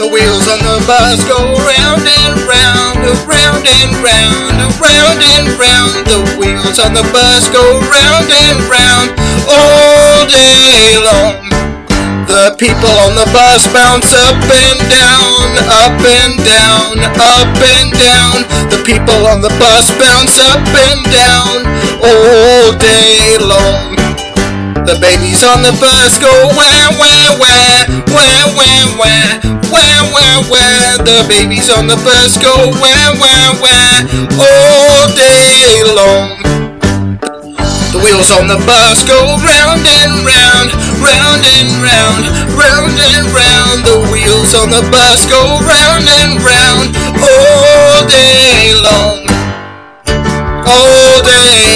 The wheels on the bus go round and round, round and round, round and round. The wheels on the bus go round and round all day long. The people on the bus bounce up and down, up and down, up and down. The people on the bus bounce up and down all day long. The babies on the bus go wah wah wah, wah wah wah, wah wah wah. The babies on the bus go where, where, where, all day long. The wheels on the bus go round and round, round and round, round and round. The wheels on the bus go round and round all day long, all day.